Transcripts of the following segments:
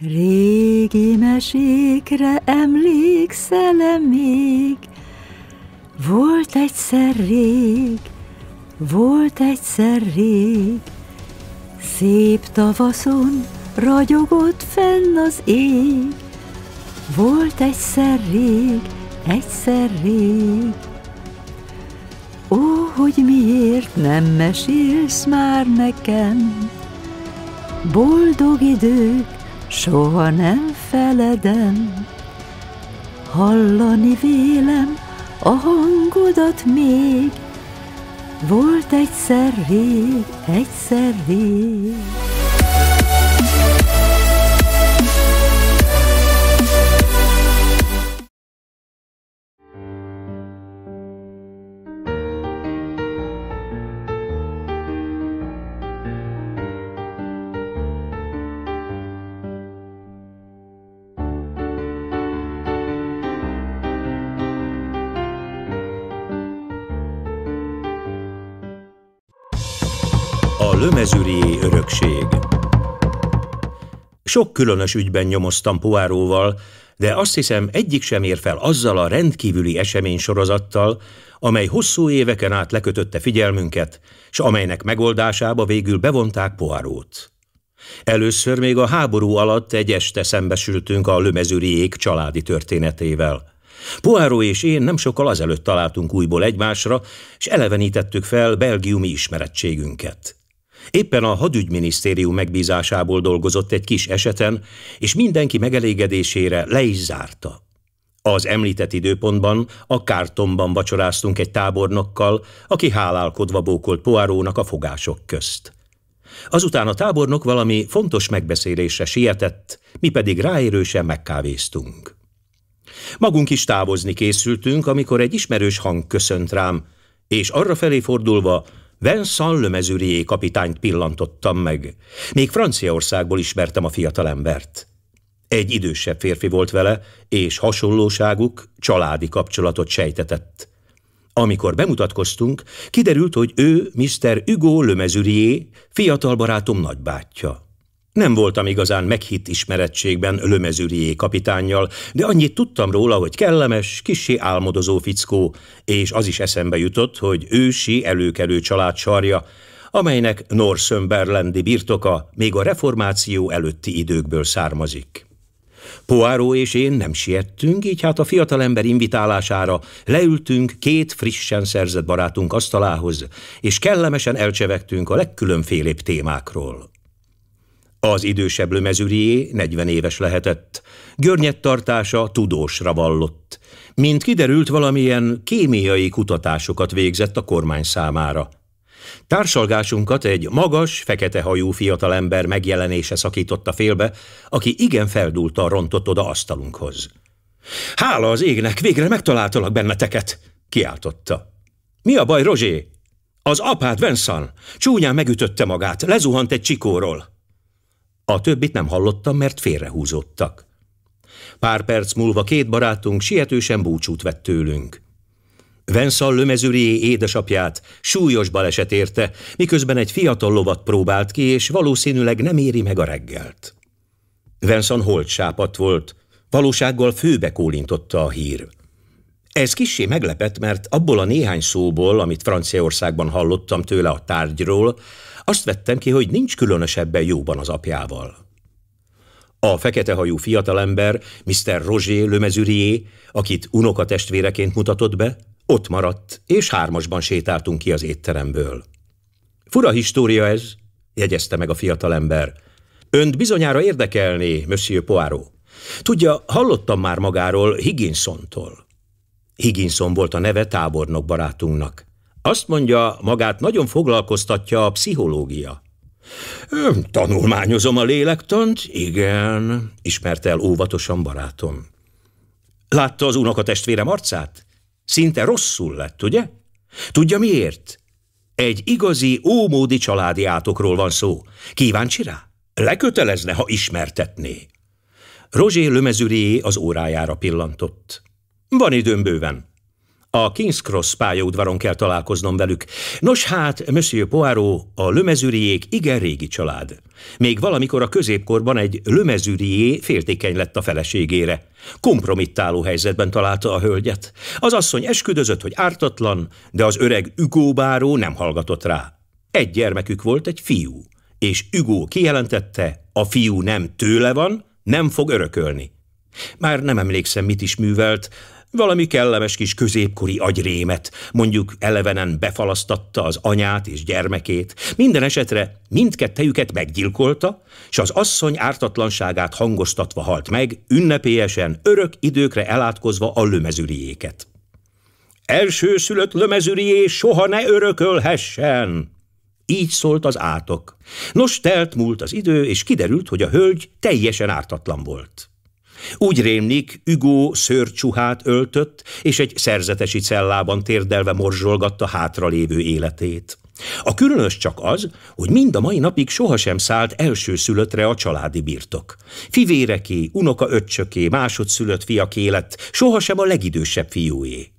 Régi mesékre emlékszel-e még? Volt egyszer rég, volt egyszer rég, Szép tavaszon ragyogott fenn az ég, Volt egyszer rég, egyszer rég. Ó, hogy miért nem mesélsz már nekem, Boldog idők soha nem feledem, hallani vélem a hangodat még, volt egyszer rég, egyszer rég. Lemezürié örökség Sok különös ügyben nyomoztam Poáróval, de azt hiszem egyik sem ér fel azzal a rendkívüli esemény sorozattal, amely hosszú éveken át lekötötte figyelmünket, s amelynek megoldásába végül bevonták Poárót. Először még a háború alatt egy este szembesültünk a Lömezüriék családi történetével. Poirot és én nem sokkal azelőtt találtunk újból egymásra, és elevenítettük fel belgiumi ismerettségünket. Éppen a hadügyminisztérium megbízásából dolgozott egy kis eseten, és mindenki megelégedésére le is zárta. Az említett időpontban a kártomban vacsoráztunk egy tábornokkal, aki hálálkodva bókolt Poárónak a fogások közt. Azután a tábornok valami fontos megbeszélésre sietett, mi pedig ráérősen megkávéztunk. Magunk is távozni készültünk, amikor egy ismerős hang köszönt rám, és arra felé fordulva Vincent Lemezurier kapitányt pillantottam meg. Még Franciaországból ismertem a fiatalembert. Egy idősebb férfi volt vele, és hasonlóságuk családi kapcsolatot sejtetett. Amikor bemutatkoztunk, kiderült, hogy ő Mr. Hugo Lemezurier, fiatal barátom nagybátyja. Nem voltam igazán meghitt ismerettségben Lömezürié kapitánnyal, de annyit tudtam róla, hogy kellemes, kissé álmodozó fickó, és az is eszembe jutott, hogy ősi előkelő család sarja, amelynek Northumberlandi birtoka még a reformáció előtti időkből származik. Poáró és én nem siettünk, így hát a fiatalember invitálására leültünk két frissen szerzett barátunk asztalához, és kellemesen elcsevegtünk a legkülönfélébb témákról. Az idősebb lömezürié 40 éves lehetett. tartása tudósra vallott. Mint kiderült, valamilyen kémiai kutatásokat végzett a kormány számára. Társalgásunkat egy magas, fekete hajú fiatalember megjelenése szakította félbe, aki igen feldúlta a rontott oda asztalunkhoz. Hála az égnek, végre megtaláltalak benneteket, kiáltotta. Mi a baj, Rozsé? Az apád Venszan csúnyán megütötte magát, lezuhant egy csikóról. A többit nem hallottam, mert félrehúzódtak. Pár perc múlva két barátunk sietősen búcsút vett tőlünk. Venszal Lömezurié édesapját súlyos baleset érte, miközben egy fiatal lovat próbált ki, és valószínűleg nem éri meg a reggelt. Venszan holt sápat volt, valósággal főbe kólintotta a hír. Ez kissé meglepett, mert abból a néhány szóból, amit Franciaországban hallottam tőle a tárgyról, azt vettem ki, hogy nincs különösebben jóban az apjával. A feketehajú fiatalember, Mr. Roger Lemezurier, akit unokatestvéreként mutatott be, ott maradt, és hármasban sétáltunk ki az étteremből. Fura história ez, jegyezte meg a fiatalember. Önt bizonyára érdekelné, Monsieur Poirot. Tudja, hallottam már magáról Higginsontól. Higginson volt a neve tábornok barátunknak. Azt mondja, magát nagyon foglalkoztatja a pszichológia. Tanulmányozom a lélektant, igen, ismerte el óvatosan barátom. Látta az unokatestvérem arcát? Szinte rosszul lett, ugye? Tudja miért? Egy igazi, ómódi családi átokról van szó. Kíváncsi rá? Lekötelezne, ha ismertetné. Roger Lemezurier az órájára pillantott. Van időm bőven. A King's Cross pályaudvaron kell találkoznom velük. Nos hát, Monsieur Poirot, a Lemezuriék igen régi család. Még valamikor a középkorban egy Lemezurié féltékeny lett a feleségére. Kompromittáló helyzetben találta a hölgyet. Az asszony esküdözött, hogy ártatlan, de az öreg Hugo báró nem hallgatott rá. Egy gyermekük volt, egy fiú, és Hugo kijelentette, a fiú nem tőle van, nem fog örökölni. Már nem emlékszem, mit is művelt, valami kellemes kis középkori agyrémet, mondjuk elevenen befalasztatta az anyát és gyermekét, minden esetre mindkettejüket meggyilkolta, és az asszony ártatlanságát hangoztatva halt meg, ünnepélyesen, örök időkre elátkozva a lömezüriéket. szülött lömezürié soha ne örökölhessen! Így szólt az átok. Nos, telt múlt az idő, és kiderült, hogy a hölgy teljesen ártatlan volt. Úgy rémlik, Ügó szőrcsuhát öltött, és egy szerzetesi cellában térdelve morzsolgatta hátralévő életét. A különös csak az, hogy mind a mai napig sohasem szállt elsőszülöttre a családi birtok. Fivéreké, unoka öccsöké, másodszülött fiaké lett, sohasem a legidősebb fiúé.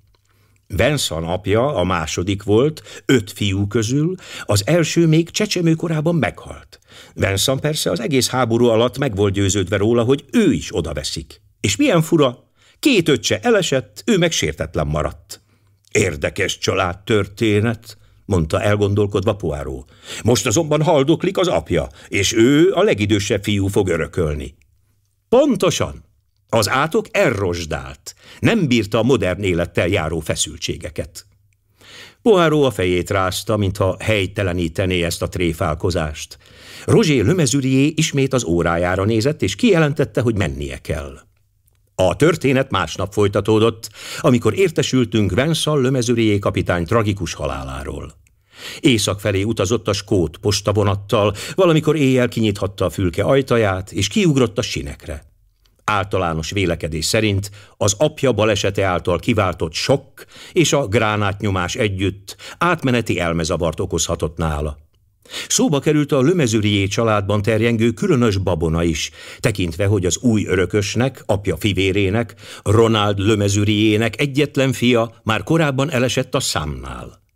Vincent apja a második volt, öt fiú közül, az első még csecsemőkorában meghalt. Vincent persze az egész háború alatt meg volt győződve róla, hogy ő is odaveszik. És milyen fura, két öccse elesett, ő meg sértetlen maradt. Érdekes család történet, mondta elgondolkodva Poáró. Most azonban haldoklik az apja, és ő a legidősebb fiú fog örökölni. Pontosan, az átok elrosdált, nem bírta a modern élettel járó feszültségeket. Poáró a fejét rázta, mintha helytelenítené ezt a tréfálkozást. Roger Lemezurier ismét az órájára nézett, és kijelentette, hogy mennie kell. A történet másnap folytatódott, amikor értesültünk Vincent Lemezurier kapitány tragikus haláláról. Észak felé utazott a skót postavonattal, valamikor éjjel kinyithatta a fülke ajtaját, és kiugrott a sinekre. Általános vélekedés szerint az apja balesete által kiváltott sok és a gránátnyomás együtt átmeneti elmezavart okozhatott nála. Szóba került a Lömezurié családban terjengő különös babona is, tekintve, hogy az új örökösnek, apja fivérének, Ronald Lömezuriének egyetlen fia már korábban elesett a számnál.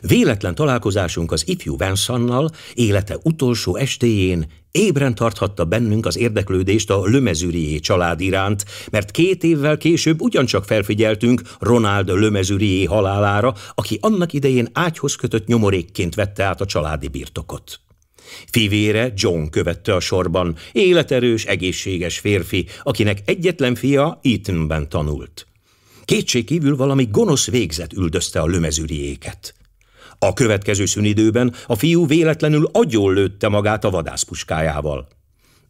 Véletlen találkozásunk az ifjú Vincentnal élete utolsó estéjén ébren tarthatta bennünk az érdeklődést a Lemezurier család iránt, mert két évvel később ugyancsak felfigyeltünk Ronald Lemezurier halálára, aki annak idején ágyhoz kötött nyomorékként vette át a családi birtokot. Fivére John követte a sorban, életerős, egészséges férfi, akinek egyetlen fia Etonben tanult. Kétség kívül valami gonosz végzet üldözte a lömezüriéket. A következő szünidőben a fiú véletlenül agyon lőtte magát a vadászpuskájával.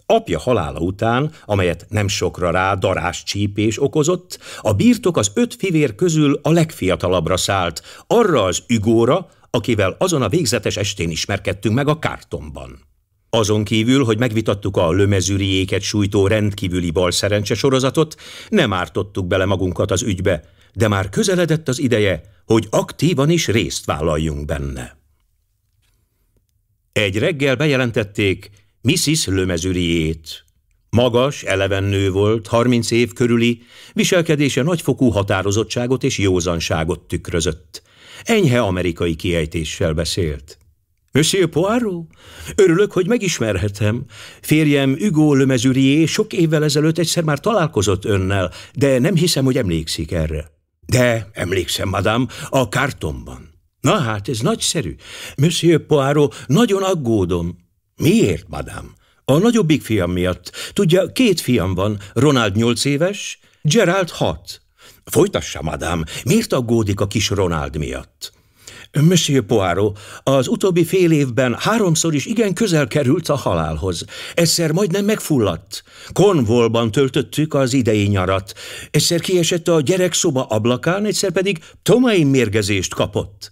Apja halála után, amelyet nem sokra rá darás csípés okozott, a birtok az öt fivér közül a legfiatalabbra szállt, arra az ügóra, akivel azon a végzetes estén ismerkedtünk meg a kártomban. Azon kívül, hogy megvitattuk a lömezüriéket sújtó rendkívüli balszerencse sorozatot, nem ártottuk bele magunkat az ügybe, de már közeledett az ideje, hogy aktívan is részt vállaljunk benne. Egy reggel bejelentették Mrs. Lömezüriét. Magas, eleven nő volt, harminc év körüli, viselkedése nagyfokú határozottságot és józanságot tükrözött. Enyhe amerikai kiejtéssel beszélt. Monsieur Poirot, örülök, hogy megismerhetem. Férjem Hugo Le sok évvel ezelőtt egyszer már találkozott önnel, de nem hiszem, hogy emlékszik erre. De emlékszem, madám, a kártomban. Na hát, ez nagyszerű. Monsieur Poirot, nagyon aggódom. Miért, madám? A nagyobbik fiam miatt. Tudja, két fiam van, Ronald nyolc éves, Gerald hat. Folytassa, madám, miért aggódik a kis Ronald miatt? Monsieur Poirot, az utóbbi fél évben háromszor is igen közel került a halálhoz. Egyszer majdnem megfulladt. Konvolban töltöttük az idei nyarat. Egyszer kiesett a gyerek szoba ablakán, egyszer pedig tomai mérgezést kapott.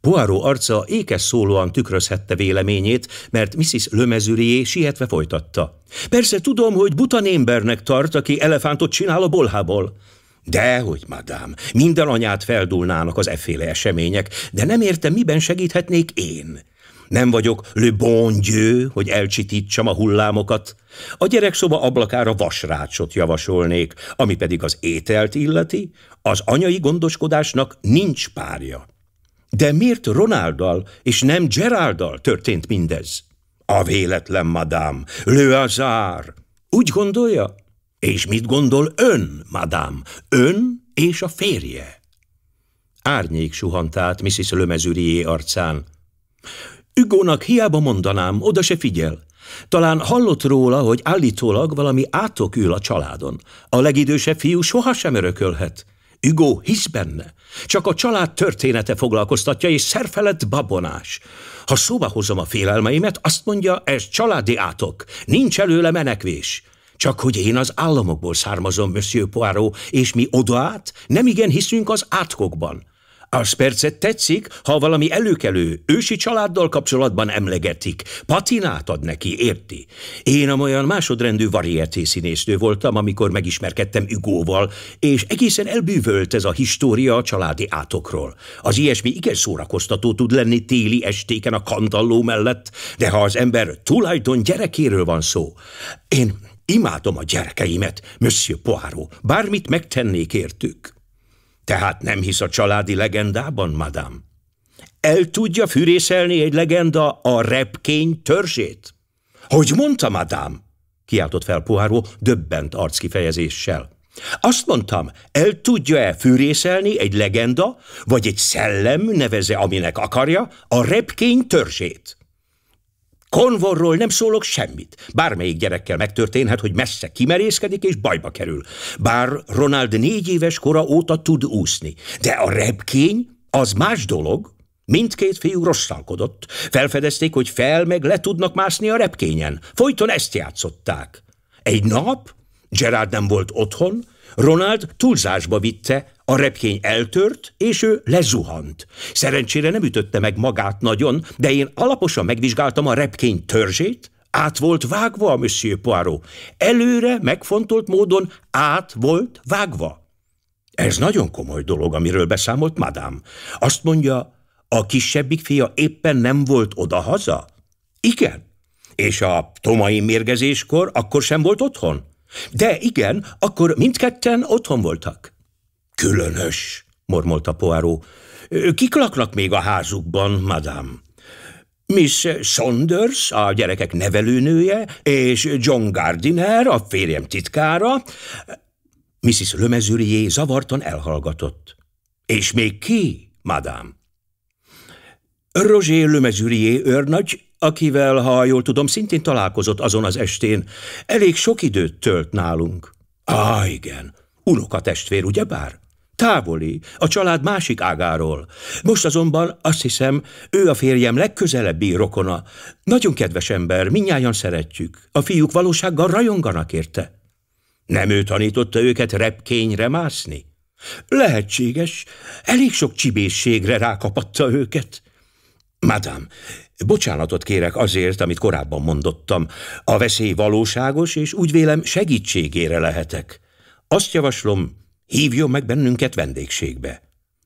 Poirot arca ékes szólóan tükrözhette véleményét, mert Mrs. Lemezurier sietve folytatta. Persze tudom, hogy butanémbernek tart, aki elefántot csinál a bolhából. Dehogy, madám, minden anyát feldulnának az efféle események, de nem értem, miben segíthetnék én. Nem vagyok le bon Dieu, hogy elcsitítsam a hullámokat. A gyerekszoba ablakára vasrácsot javasolnék, ami pedig az ételt illeti, az anyai gondoskodásnak nincs párja. De miért Ronalddal és nem Geralddal történt mindez? A véletlen, madám, le hasard. Úgy gondolja? És mit gondol ön, madám? Ön és a férje? Árnyék suhant át Mrs. Lemezurié arcán. Ügónak hiába mondanám, oda se figyel. Talán hallott róla, hogy állítólag valami átok ül a családon. A legidősebb fiú sohasem örökölhet. Ügó hisz benne. Csak a család története foglalkoztatja, és szerfelett babonás. Ha szóba hozom a félelmeimet, azt mondja, ez családi átok, nincs előle menekvés. Csak hogy én az államokból származom, Monsieur Poirot, és mi odaát nem igen hiszünk az átkokban. Az percet tetszik, ha valami előkelő, ősi családdal kapcsolatban emlegetik. Patinát ad neki, érti? Én olyan másodrendű varieté színésznő voltam, amikor megismerkedtem Ugóval, és egészen elbűvölt ez a história a családi átokról. Az ilyesmi igen szórakoztató tud lenni téli estéken a kantalló mellett, de ha az ember tulajdon gyerekéről van szó, én imádom a gyerekeimet, Monsieur Poirot, bármit megtennék értük. Tehát nem hisz a családi legendában, madám? El tudja fűrészelni egy legenda a repkény törzsét? Hogy mondta, madám? kiáltott fel Poirot döbbent arckifejezéssel. Azt mondtam, el tudja-e fűrészelni egy legenda, vagy egy szellem, neveze aminek akarja, a repkény törzsét? Konvorról nem szólok semmit. Bármelyik gyerekkel megtörténhet, hogy messze kimerészkedik és bajba kerül. Bár Ronald négy éves kora óta tud úszni. De a repkény az más dolog. Mindkét fiú rosszalkodott. Felfedezték, hogy fel meg le tudnak mászni a repkényen. Folyton ezt játszották. Egy nap Gerard nem volt otthon, Ronald túlzásba vitte, a repkény eltört, és ő lezuhant. Szerencsére nem ütötte meg magát nagyon, de én alaposan megvizsgáltam a repkény törzsét, át volt vágva a Monsieur Poirot. Előre megfontolt módon át volt vágva. Ez nagyon komoly dolog, amiről beszámolt madám. Azt mondja, a kisebbik fia éppen nem volt odahaza? Igen. És a tomai mérgezéskor akkor sem volt otthon? De igen, akkor mindketten otthon voltak. Különös, mormolta Poirot. Kik laknak még a házukban, madám? Miss Saunders, a gyerekek nevelőnője, és John Gardiner, a férjem titkára. Mrs. Lemezurier zavartan elhallgatott. És még ki, madám? Roger Lemezurier őrnagy, akivel, ha jól tudom, szintén találkozott azon az estén, elég sok időt tölt nálunk. Á, igen, unokatestvér, ugyebár? Távoli, a család másik ágáról. Most azonban azt hiszem, ő a férjem legközelebbi rokona. Nagyon kedves ember, minnyáján szeretjük. A fiúk valósággal rajonganak érte. Nem ő tanította őket repkényre mászni? Lehetséges, elég sok csibészségre rákapatta őket. Madám, bocsánatot kérek azért, amit korábban mondottam. A veszély valóságos, és úgy vélem segítségére lehetek. Azt javaslom, Hívjon meg bennünket vendégségbe.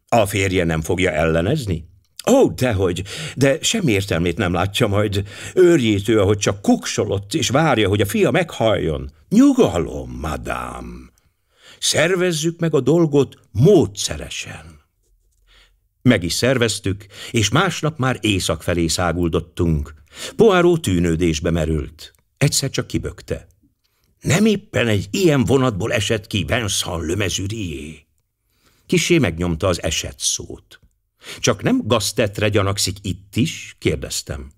A férje nem fogja ellenezni? Ó, oh, dehogy, de semmi értelmét nem látja majd. Őrjétő, ahogy csak kuksolott, és várja, hogy a fia meghalljon. Nyugalom, madám. Szervezzük meg a dolgot módszeresen. Meg is szerveztük, és másnap már észak felé száguldottunk. Poáró tűnődésbe merült. Egyszer csak kibökte. Nem éppen egy ilyen vonatból esett ki Vincent Le Mesurier? Kisé megnyomta az eset szót. Csak nem gaztetre gyanakszik itt is? kérdeztem.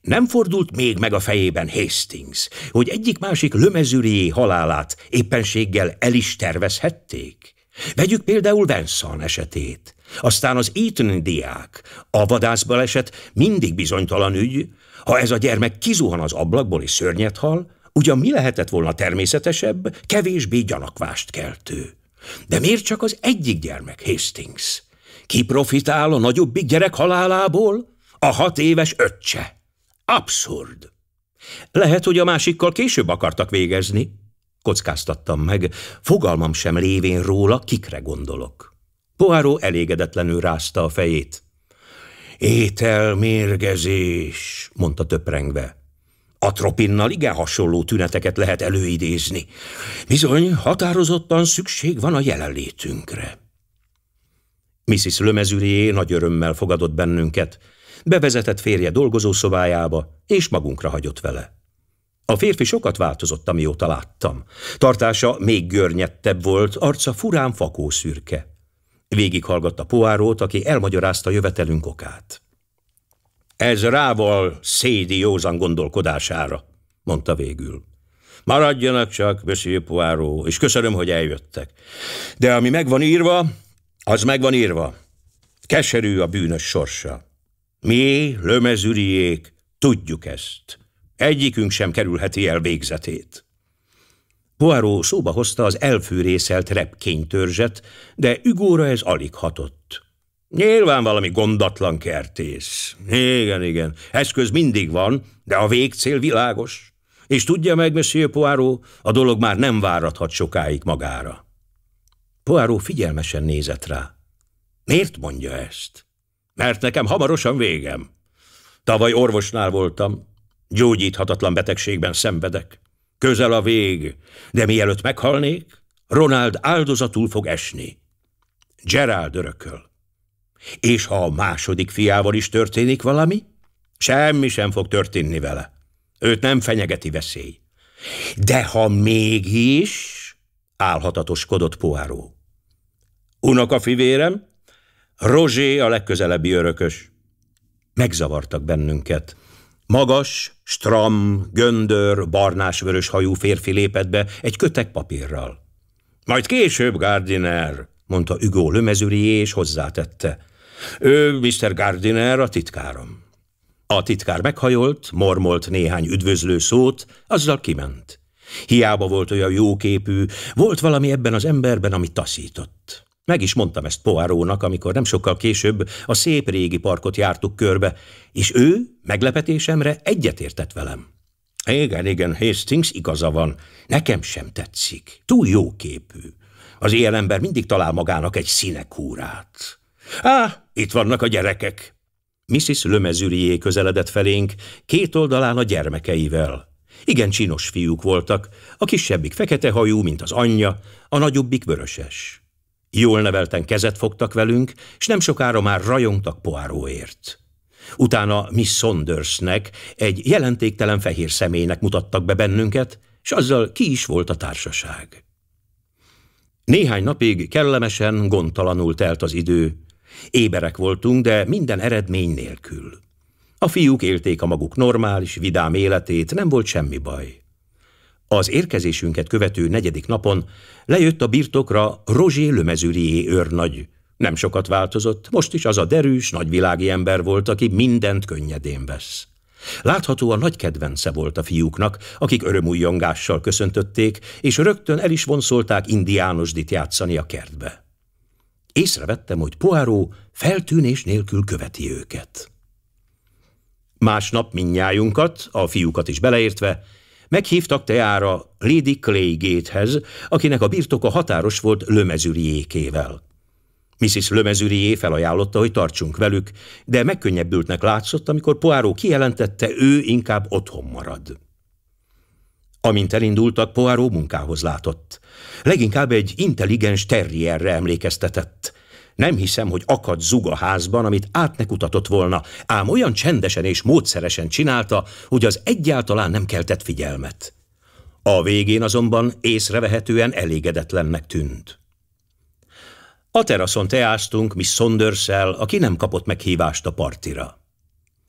Nem fordult még meg a fejében Hastings, hogy egyik-másik Le Mesurier halálát éppenséggel el is tervezhették? Vegyük például Vincent esetét. Aztán az Eton diák. A vadászbaleset mindig bizonytalan ügy. Ha ez a gyermek kizuhan az ablakból és szörnyet hal, Ugyan mi lehetett volna természetesebb, kevésbé gyanakvást keltő? De miért csak az egyik gyermek, Hastings? Ki profitál a nagyobbik gyerek halálából? A hat éves öccse. Abszurd. Lehet, hogy a másikkal később akartak végezni. Kockáztattam meg, fogalmam sem lévén róla, kikre gondolok. Poirot elégedetlenül rázta a fejét. Ételmérgezés, mondta töprengve. Atropinnal igen hasonló tüneteket lehet előidézni. Bizony, határozottan szükség van a jelenlétünkre. Mrs. Lemezurier nagy örömmel fogadott bennünket, bevezetett férje dolgozószobájába, és magunkra hagyott vele. A férfi sokat változott, amióta láttam. Tartása még görnyettebb volt, arca furán fakó szürke. Végighallgatta Poárót, aki elmagyarázta jövetelünk okát. Ez rával szédi józan gondolkodására, mondta végül. Maradjanak csak, Monsieur Poirot, és köszönöm, hogy eljöttek. De ami megvan írva, az megvan írva. Keserű a bűnös sorsa. Mi, lömezüriék, tudjuk ezt. Egyikünk sem kerülheti el végzetét. Poirot szóba hozta az elfűrészelt repkénytörzset, de Ügóra ez alig hatott. Nyilván valami gondatlan kertész. Igen, igen, eszköz mindig van, de a végcél világos. És tudja meg, Monsieur Poirot, a dolog már nem várathat sokáig magára. Poirot figyelmesen nézett rá. Miért mondja ezt? Mert nekem hamarosan végem. Tavaly orvosnál voltam, gyógyíthatatlan betegségben szenvedek. Közel a vég, de mielőtt meghalnék, Ronald áldozatul fog esni. Gerald örököl. És ha a második fiával is történik valami, semmi sem fog történni vele. Őt nem fenyegeti veszély. De ha mégis, álhatatoskodott Poáró. Unoka fivérem, Rozsé a legközelebbi örökös. Megzavartak bennünket. Magas, stram, göndör, barnás-vörös hajú férfi lépett be egy kötek papírral. Majd később, Gardiner, mondta Hugo Lemezurier, és hozzátette. Ő Mr. Gardiner, a titkárom. A titkár meghajolt, mormolt néhány üdvözlő szót, azzal kiment. Hiába volt olyan jóképű, volt valami ebben az emberben, ami taszított. Meg is mondtam ezt Poárónak, amikor nem sokkal később a szép régi parkot jártuk körbe, és ő meglepetésemre egyetértett velem. Igen, igen, Hastings igaza van. Nekem sem tetszik. Túl jóképű. Az ilyen ember mindig talál magának egy színekúrát. Á, itt vannak a gyerekek. Mrs. Lemezurier közeledett felénk, két oldalán a gyermekeivel. Igen csinos fiúk voltak, a kisebbik fekete hajú, mint az anyja, a nagyobbik vöröses. Jól nevelten kezet fogtak velünk, és nem sokára már rajongtak Poiróért. Utána Miss Saundersnek, egy jelentéktelen fehér személynek mutattak be bennünket, és azzal ki is volt a társaság. Néhány napig kellemesen, gondtalanul telt az idő, Éberek voltunk, de minden eredmény nélkül. A fiúk élték a maguk normális, vidám életét, nem volt semmi baj. Az érkezésünket követő negyedik napon lejött a birtokra Roger Lemezurier őrnagy. Nem sokat változott, most is az a derűs, nagyvilági ember volt, aki mindent könnyedén vesz. Láthatóan nagy kedvence volt a fiúknak, akik örömújjongással köszöntötték, és rögtön el is vonszolták indiánosdit játszani a kertbe. Észrevettem, hogy Poirot feltűnés nélkül követi őket. Másnap minnyájunkat, a fiúkat is beleértve, meghívtak teára Lady Claygate-hez, akinek a birtoka határos volt Lömezüriékével. Mrs. Lömezürié felajánlotta, hogy tartsunk velük, de megkönnyebbültnek látszott, amikor Poirot kijelentette, ő inkább otthon marad. Amint elindultak, Poirot munkához látott. Leginkább egy intelligens terrierre emlékeztetett. Nem hiszem, hogy akad zug a házban, amit átnekutatott volna, ám olyan csendesen és módszeresen csinálta, hogy az egyáltalán nem keltett figyelmet. A végén azonban észrevehetően elégedetlennek tűnt. A teraszon teáztunk Miss saunders aki nem kapott meghívást a partira.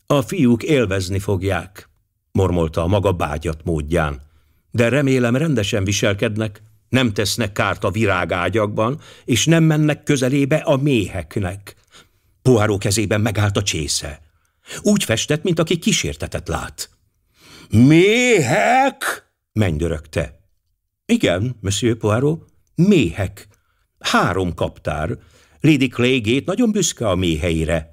A fiúk élvezni fogják, mormolta a maga bágyat módján de remélem rendesen viselkednek, nem tesznek kárt a virágágyakban, és nem mennek közelébe a méheknek. Poáró kezében megállt a csésze. Úgy festett, mint aki kísértetet lát. Méhek? mennydörögte. Igen, Monsieur Poirot, méhek. Három kaptár. Lady Claygate nagyon büszke a méheire.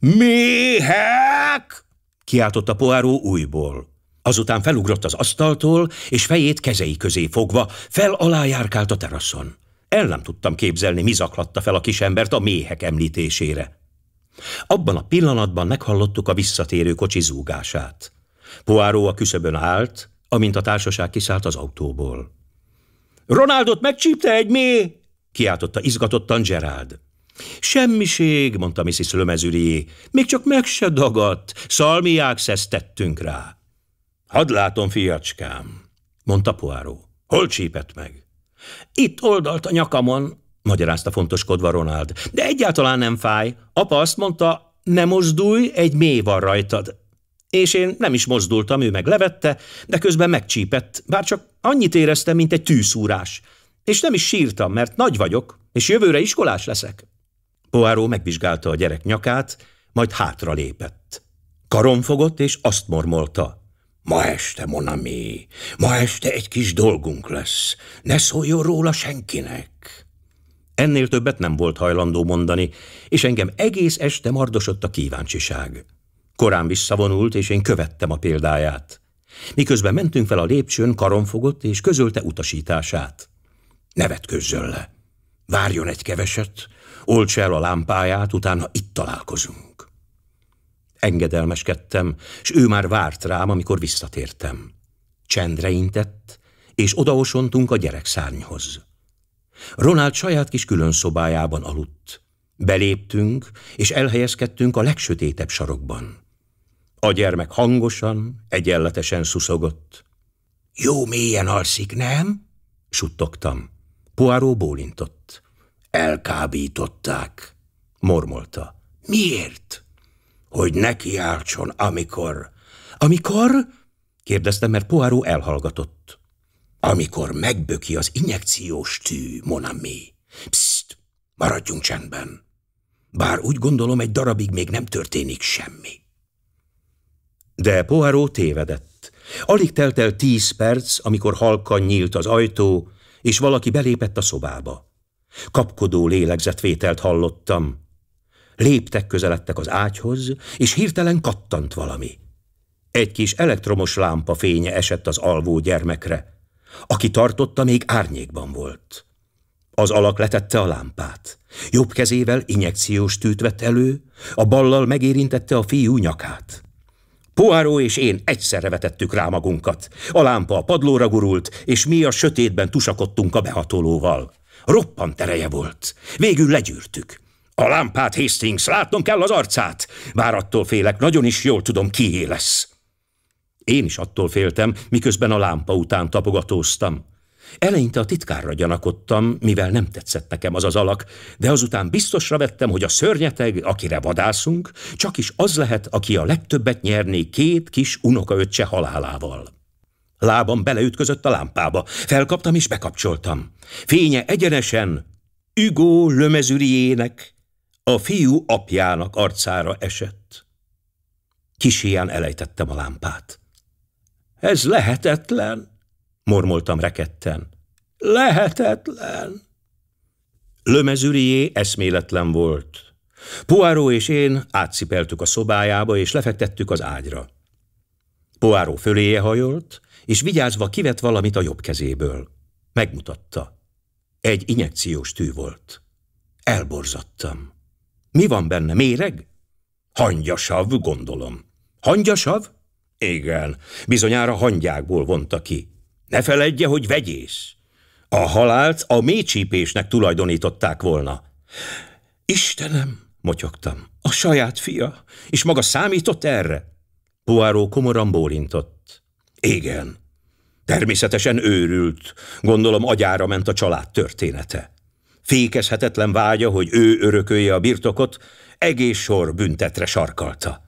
Méhek? kiáltotta Poirot újból. Azután felugrott az asztaltól, és fejét kezei közé fogva fel alá járkált a teraszon. El nem tudtam képzelni, mi zaklatta fel a kisembert a méhek említésére. Abban a pillanatban meghallottuk a visszatérő kocsi zúgását. Poáró a küszöbön állt, amint a társaság kiszállt az autóból. Ronaldot megcsípte egy mé! kiáltotta izgatottan Gerald. Semmiség, mondta Mrs. Lemezurier, még csak meg se dagadt, szalmiák tettünk rá. Hadd látom, fiacskám, mondta Poáró. Hol csípett meg? Itt oldalt a nyakamon, magyarázta fontoskodva Ronald. De egyáltalán nem fáj. Apa azt mondta, ne mozdulj, egy mély van rajtad. És én nem is mozdultam, ő meg levette, de közben megcsípett, bár csak annyit éreztem, mint egy tűszúrás. És nem is sírtam, mert nagy vagyok, és jövőre iskolás leszek. Poáró megvizsgálta a gyerek nyakát, majd hátra lépett. Karon fogott, és azt mormolta. Ma este, Monami, ma este egy kis dolgunk lesz. Ne szóljon róla senkinek. Ennél többet nem volt hajlandó mondani, és engem egész este mardosott a kíváncsiság. Korán visszavonult, és én követtem a példáját. Miközben mentünk fel a lépcsőn, karon fogott, és közölte utasítását. Nevet közzön le. Várjon egy keveset, olts el a lámpáját, utána itt találkozunk. Engedelmeskedtem, és ő már várt rám, amikor visszatértem. Csendre intett, és odaosontunk a gyerekszárnyhoz. Ronald saját kis külön szobájában aludt. Beléptünk, és elhelyezkedtünk a legsötétebb sarokban. A gyermek hangosan, egyenletesen szuszogott. Jó mélyen alszik, nem? suttogtam. Poáró bólintott. Elkábították, mormolta. Miért? Hogy nekiáltson, amikor... Amikor? kérdeztem, mert Poáró elhallgatott. Amikor megböki az injekciós tű, Monami. Psst, maradjunk csendben. Bár úgy gondolom, egy darabig még nem történik semmi. De Poirot tévedett. Alig telt el tíz perc, amikor halkan nyílt az ajtó, és valaki belépett a szobába. Kapkodó lélegzetvételt hallottam. Léptek közeledtek az ágyhoz, és hirtelen kattant valami. Egy kis elektromos lámpa fénye esett az alvó gyermekre. Aki tartotta, még árnyékban volt. Az alak letette a lámpát. Jobb kezével injekciós tűt vett elő, a ballal megérintette a fiú nyakát. Poáró és én egyszerre vetettük rá magunkat. A lámpa a padlóra gurult, és mi a sötétben tusakodtunk a behatolóval. Roppant tereje volt. Végül legyűrtük. A lámpát, Hastings, látnom kell az arcát. Bár attól félek, nagyon is jól tudom, kié lesz. Én is attól féltem, miközben a lámpa után tapogatóztam. Eleinte a titkárra gyanakodtam, mivel nem tetszett nekem az az alak, de azután biztosra vettem, hogy a szörnyeteg, akire vadászunk, csak is az lehet, aki a legtöbbet nyerné két kis unokaöccse halálával. Lábam beleütközött a lámpába, felkaptam és bekapcsoltam. Fénye egyenesen Hugo Lemezuriének, a fiú apjának arcára esett. Kisiján elejtettem a lámpát. Ez lehetetlen, mormoltam reketten. Lehetetlen. Lömezürié eszméletlen volt. Poáró és én átszipeltük a szobájába, és lefektettük az ágyra. Poáró föléje hajolt, és vigyázva kivett valamit a jobb kezéből. Megmutatta. Egy injekciós tű volt. Elborzattam. Mi van benne, méreg? Hangyasav, gondolom. Hangyasav? Igen, bizonyára hangyákból vonta ki. Ne feledje, hogy vegyész. A halált a mélycsípésnek tulajdonították volna. Istenem, motyogtam, a saját fia, és maga számított erre? Poáró komoran bólintott. Igen, természetesen őrült, gondolom agyára ment a család története. Fékezhetetlen vágya, hogy ő örökölje a birtokot, egész sor büntetre sarkalta.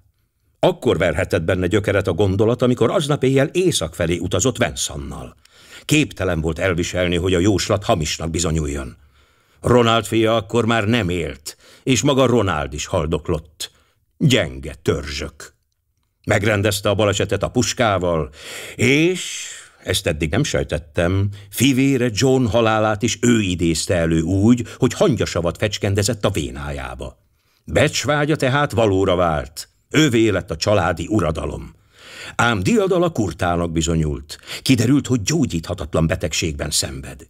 Akkor verhetett benne gyökeret a gondolat, amikor aznap éjjel észak felé utazott Venszannal. Képtelen volt elviselni, hogy a jóslat hamisnak bizonyuljon. Ronald fia akkor már nem élt, és maga Ronald is haldoklott. Gyenge törzsök. Megrendezte a balesetet a puskával, és, ezt eddig nem sejtettem, fivére John halálát is ő idézte elő úgy, hogy hangyasavat fecskendezett a vénájába. Becsvágya tehát valóra vált. Ővé lett a családi uradalom. Ám diadala kurtának bizonyult. Kiderült, hogy gyógyíthatatlan betegségben szenved.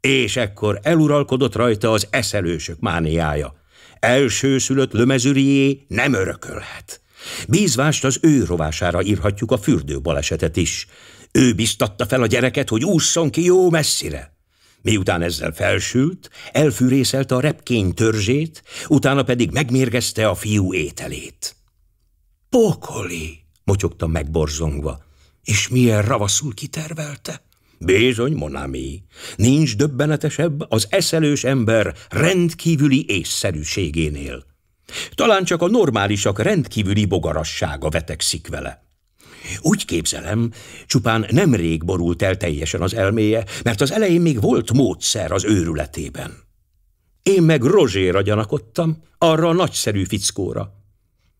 És ekkor eluralkodott rajta az eszelősök mániája. Elsőszülött Lömezürié nem örökölhet. Bízvást az ő rovására írhatjuk a fürdő balesetet is. Ő biztatta fel a gyereket, hogy ússzon ki jó messzire. Miután ezzel felsült, elfűrészelte a repkény törzsét, utána pedig megmérgezte a fiú ételét. Pokoli, motyogtam megborzongva, és milyen ravaszul kitervelte. Bizony, Monami, nincs döbbenetesebb az eszelős ember rendkívüli észszerűségénél. Talán csak a normálisak rendkívüli bogarassága vetekszik vele. Úgy képzelem, csupán nemrég borult el teljesen az elméje, mert az elején még volt módszer az őrületében. Én meg Rozséra gyanakodtam, arra a nagyszerű fickóra.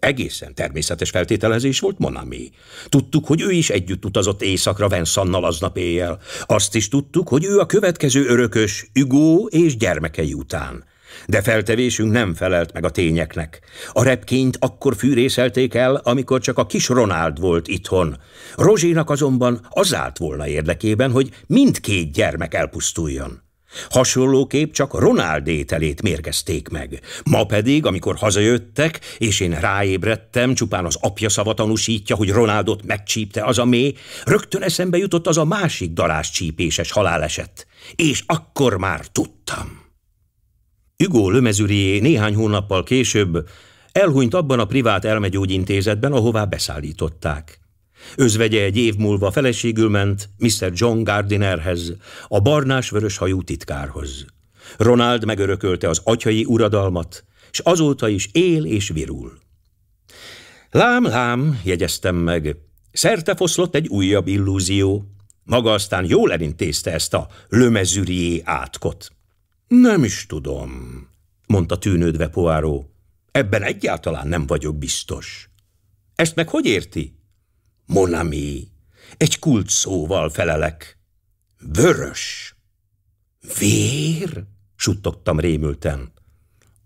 Egészen természetes feltételezés volt Monami. Tudtuk, hogy ő is együtt utazott éjszakra Venszannal aznap éjjel. Azt is tudtuk, hogy ő a következő örökös Hugo és gyermekei után. De feltevésünk nem felelt meg a tényeknek. A repkényt akkor fűrészelték el, amikor csak a kis Ronald volt itthon. Rozsénak azonban az állt volna érdekében, hogy mindkét gyermek elpusztuljon. Hasonlóképp csak Ronald ételét mérgezték meg. Ma pedig, amikor hazajöttek, és én ráébredtem, csupán az apja szava tanúsítja, hogy Ronaldot megcsípte az a mély, rögtön eszembe jutott az a másik darás csípéses haláleset. És akkor már tudtam. Hugo Lemezurié néhány hónappal később elhunyt abban a privát elmegyógyintézetben, ahová beszállították. Özvegye egy év múlva feleségül ment Mr. John Gardinerhez, a barnás-vörös hajú titkárhoz. Ronald megörökölte az atyai uradalmat, és azóta is él és virul. Lám, lám, jegyeztem meg, szerte foszlott egy újabb illúzió. Maga aztán jól elintézte ezt a lömezürié átkot. Nem is tudom, mondta tűnődve Poáró. Ebben egyáltalán nem vagyok biztos. Ezt meg hogy érti? Monami, egy kult szóval felelek. Vörös. Vér? suttogtam rémülten.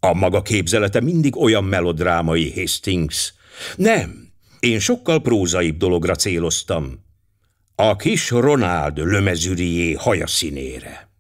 A maga képzelete mindig olyan melodrámai, Hastings. Nem, én sokkal prózaibb dologra céloztam. A kis Ronald Lömezürié haja színére.